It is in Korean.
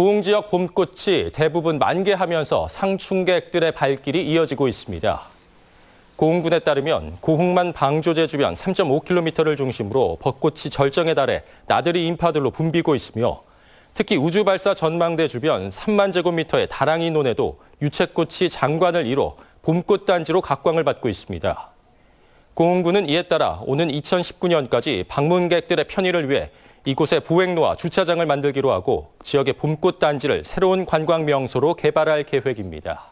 고흥 지역 봄꽃이 대부분 만개하면서 상충객들의 발길이 이어지고 있습니다. 고흥군에 따르면 고흥만 방조제 주변 3.5km를 중심으로 벚꽃이 절정에 달해 나들이 인파들로 붐비고 있으며 특히 우주발사 전망대 주변 3만 제곱미터의 다랑이 논에도 유채꽃이 장관을 이뤄 봄꽃 단지로 각광을 받고 있습니다. 고흥군은 이에 따라 오는 2019년까지 방문객들의 편의를 위해 이곳에 보행로와 주차장을 만들기로 하고 지역의 봄꽃 단지를 새로운 관광 명소로 개발할 계획입니다.